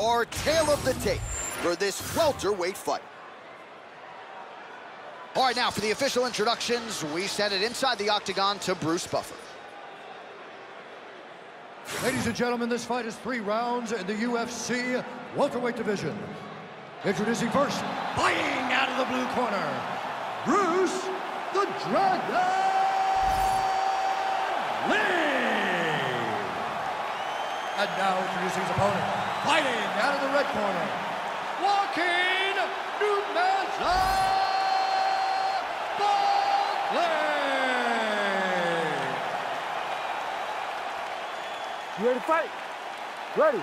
our tale of the tape for this welterweight fight. All right, now for the official introductions, we send it inside the octagon to Bruce Buffer. Ladies and gentlemen, this fight is three rounds in the UFC welterweight division. Introducing first, fighting out of the blue corner, Bruce the Dragon Lee. And now introducing his opponent, fighting out of the red corner, Joaquin New Mansa You ready to fight? Ready.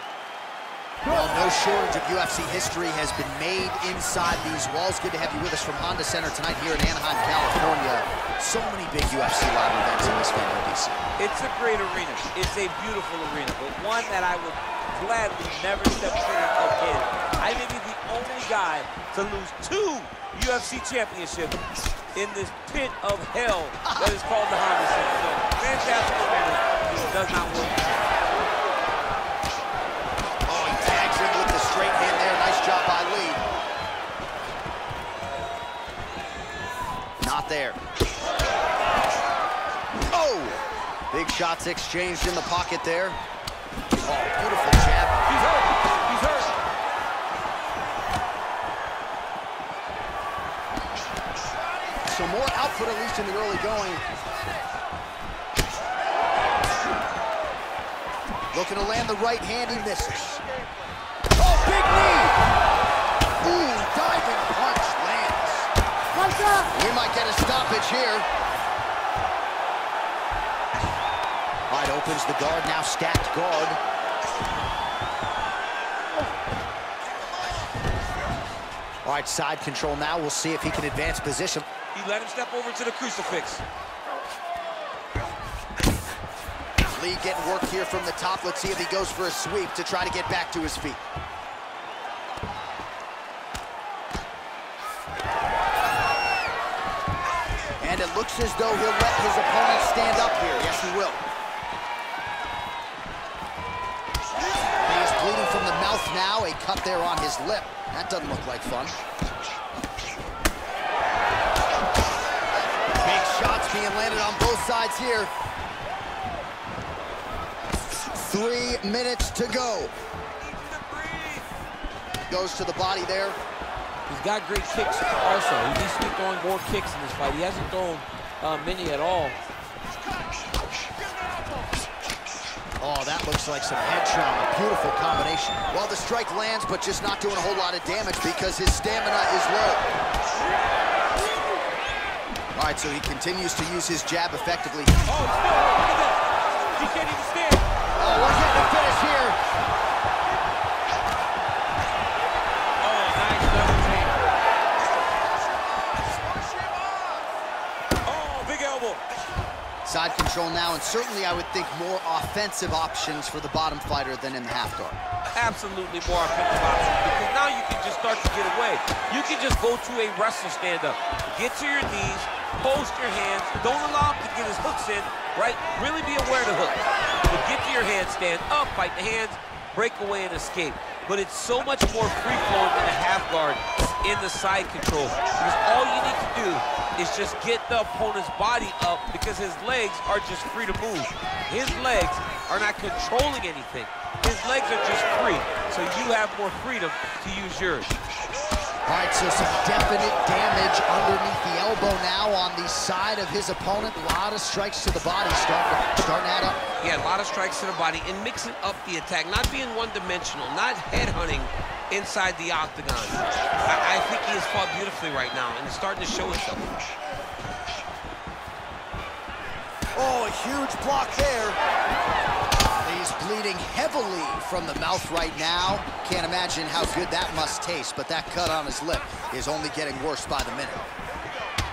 Well, no shortage of UFC history has been made inside these walls. Good to have you with us from Honda Center tonight here in Anaheim, California. So many big UFC live events in this venue, DC. It's a great arena. It's a beautiful arena, but one that I would gladly never step foot in again. I may be the only guy to lose two UFC championships in this pit of hell that is called the Honda Center. So, fantastic arena. This does not work. Oh, straight hand there. Nice job by Lee. Not there. Oh! Big shots exchanged in the pocket there. Oh, beautiful jab. He's hurt. He's hurt. Some more output, at least in the early going. Looking to land the right hand, he misses Oh, big knee. Ooh, diving punch lands. We might get a stoppage here. All opens the guard, now stacked guard. All right, side control now. We'll see if he can advance position. He let him step over to the crucifix. Lee getting work here from the top. Let's see if he goes for a sweep to try to get back to his feet. and it looks as though he'll let his opponent stand up here. Yes, he will. He's bleeding from the mouth now, a cut there on his lip. That doesn't look like fun. Big shots being landed on both sides here. Three minutes to go. Goes to the body there. He's got great kicks also. He needs to be throwing more kicks in this fight. He hasn't thrown uh, many at all. Oh, that looks like some head trauma. Beautiful combination. Well, the strike lands, but just not doing a whole lot of damage because his stamina is low. All right, so he continues to use his jab effectively. Oh, still, look at that. He can't even stand. Oh, we're getting a finish here. Side control now, and certainly I would think more offensive options for the bottom fighter than in the half guard. Absolutely more offensive options, because now you can just start to get away. You can just go to a wrestler stand-up. Get to your knees, post your hands, don't allow him to get his hooks in, right? Really be aware of the hooks. But get to your hand, stand up, fight the hands, break away and escape. But it's so much more free-flowing than a half guard in the side control. Because all you need to do is just get the opponent's body up because his legs are just free to move. His legs are not controlling anything. His legs are just free, so you have more freedom to use yours. All right, so some definite damage underneath the elbow now on the side of his opponent. A lot of strikes to the body starting, starting to add up. Yeah, a lot of strikes to the body and mixing up the attack, not being one-dimensional, not headhunting inside the octagon. I, I think he has fought beautifully right now, and it's starting to show itself. Oh, a huge block there. He's bleeding heavily from the mouth right now. Can't imagine how good that must taste, but that cut on his lip is only getting worse by the minute.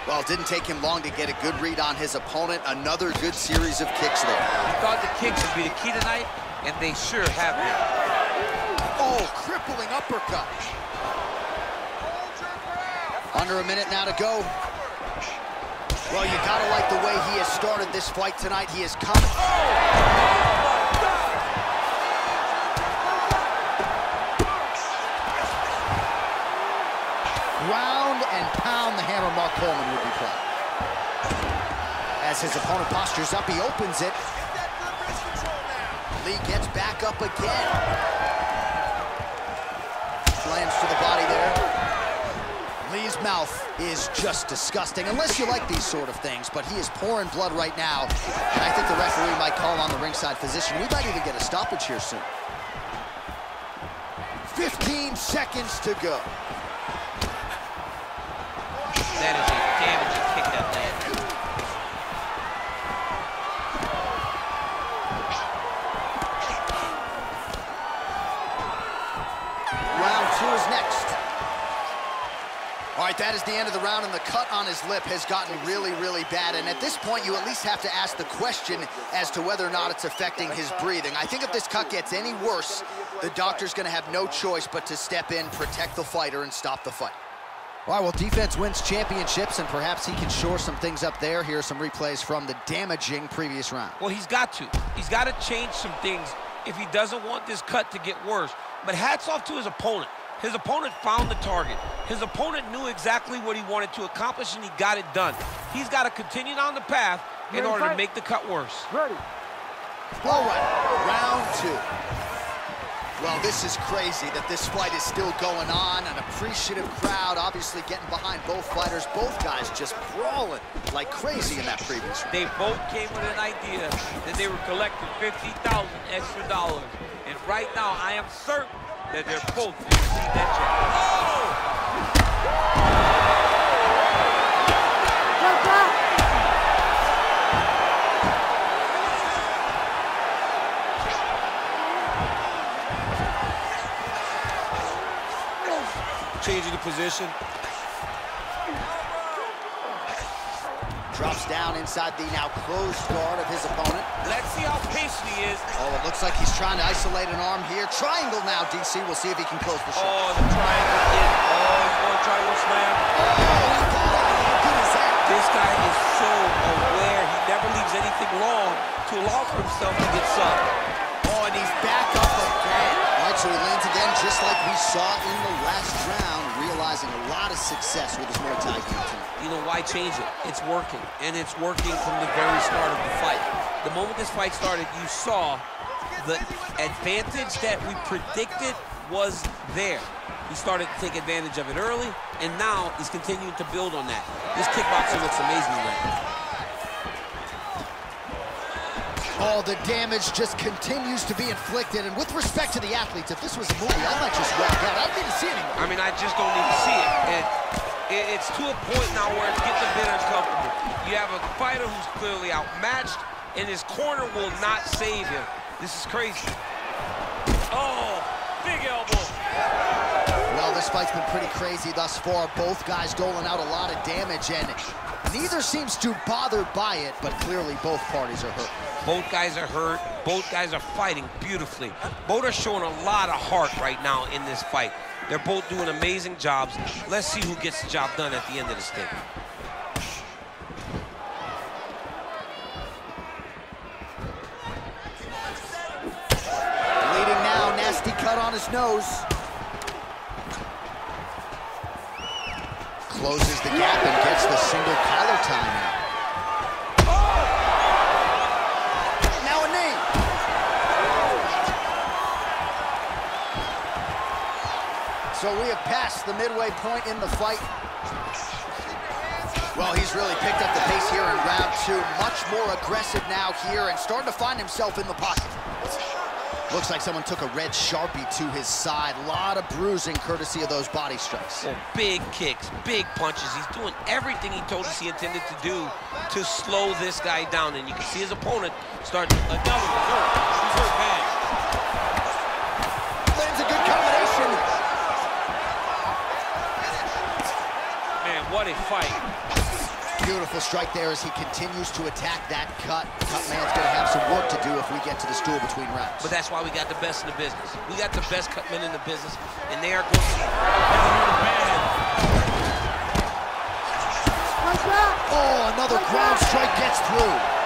Well, it didn't take him long to get a good read on his opponent. Another good series of kicks there. He thought the kicks would be the key tonight, and they sure have been. Oh, crippling uppercut. Under a minute now to go. Well, you gotta like the way he has started this fight tonight. He has come. Oh! Coleman would be playing. As his opponent postures up, he opens it. Lee gets back up again. Slams to the body there. Lee's mouth is just disgusting, unless you like these sort of things, but he is pouring blood right now, and I think the referee might call on the ringside physician. We might even get a stoppage here soon. 15 seconds to go. That is the end of the round, and the cut on his lip has gotten really, really bad. And at this point, you at least have to ask the question as to whether or not it's affecting his breathing. I think if this cut gets any worse, the doctor's going to have no choice but to step in, protect the fighter, and stop the fight. All right, well, defense wins championships, and perhaps he can shore some things up there. Here are some replays from the damaging previous round. Well, he's got to. He's got to change some things if he doesn't want this cut to get worse. But hats off to his opponent. His opponent found the target. His opponent knew exactly what he wanted to accomplish, and he got it done. He's got to continue down the path in Ready, order to make the cut worse. Ready. All right, round two. Well, this is crazy that this fight is still going on. An appreciative crowd obviously getting behind both fighters. Both guys just brawling like crazy in that previous round. They both came with an idea that they were collecting 50000 extra dollars. And right now, I am certain that they're both going to see that check. Oh! Changing the position. Drops down inside the now closed guard of his opponent. Let's see how patient he is. Oh, it looks like he's trying to isolate an arm here. Triangle now, DC. We'll see if he can close the shot. Oh, the triangle is. Oh, he's going to try to slam. Oh, he got it. How good is that? This guy is so aware. He never leaves anything long to allow for himself to get sucked. Oh, and he's back up again. All right, so he lands again just like we saw in the last round, realizing a lot of success with his Muay Thai game tonight. You know, why change it? It's working, and it's working from the very start of the fight. The moment this fight started, you saw the advantage that we predicted was there. He started to take advantage of it early, and now he's continuing to build on that. This kickboxer looks amazing right Oh, the damage just continues to be inflicted. And with respect to the athletes, if this was a movie, I might just walk out. I don't need to see anymore. I mean, I just don't need to see it. And it- it's to a point now where it's getting a bit uncomfortable. You have a fighter who's clearly outmatched, and his corner will not save him. This is crazy. Oh, big elbow. Well, this fight's been pretty crazy thus far. Both guys doling out a lot of damage, and neither seems too bothered by it, but clearly both parties are hurt. Both guys are hurt. Both guys are fighting beautifully. Both are showing a lot of heart right now in this fight. They're both doing amazing jobs. Let's see who gets the job done at the end of this thing. Bleeding now, nasty cut on his nose. Closes the gap and gets the single collar tie So we have passed the midway point in the fight. Well, he's really picked up the pace here in round two. Much more aggressive now here and starting to find himself in the pocket. Looks like someone took a red Sharpie to his side. A lot of bruising courtesy of those body strikes. Oh, big kicks, big punches. He's doing everything he told us he intended to do to slow this guy down. And you can see his opponent start another one. He's hurt bad. What a fight. Beautiful strike there as he continues to attack that cut. Cut man's gonna have some work to do if we get to the stool between rounds. But that's why we got the best in the business. We got the best cut men in the business, and they are going to Punch. Oh, another ground strike gets through.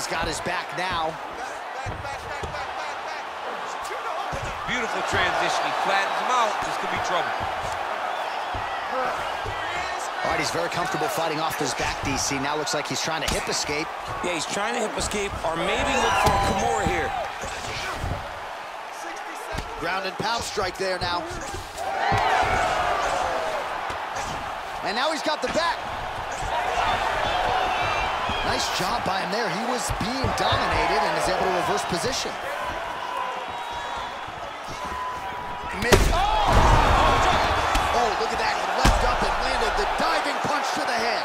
He's got his back now. Beautiful transition. He flattens him out. This could be trouble. All right, he's very comfortable fighting off his back, DC. Now looks like he's trying to hip escape. Yeah, he's trying to hip escape or maybe look for a Kimura here. Ground and pound strike there now. And now he's got the back. Nice job by him there. He was being dominated and is able to reverse position. Mid oh! oh, look at that. He left up and landed the diving punch to the head.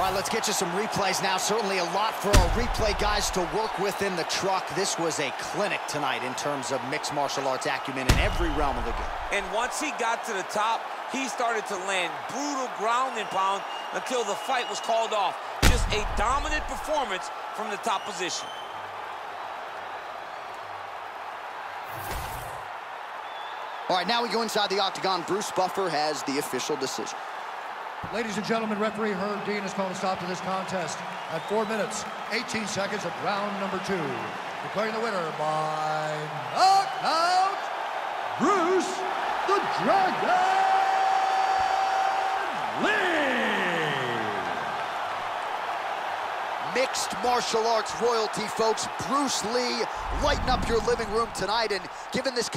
All right, let's get you some replays now. Certainly a lot for our replay guys to work with in the truck. This was a clinic tonight in terms of mixed martial arts acumen in every realm of the game. And once he got to the top, he started to land brutal ground and pound until the fight was called off. Just a dominant performance from the top position. All right, now we go inside the octagon. Bruce Buffer has the official decision. Ladies and gentlemen, referee Herb Dean has called a stop to this contest at 4 minutes, 18 seconds of round number two. Declaring the winner by knockout, Bruce the Dragon Lee! Mixed martial arts royalty, folks. Bruce Lee, lighten up your living room tonight. And given this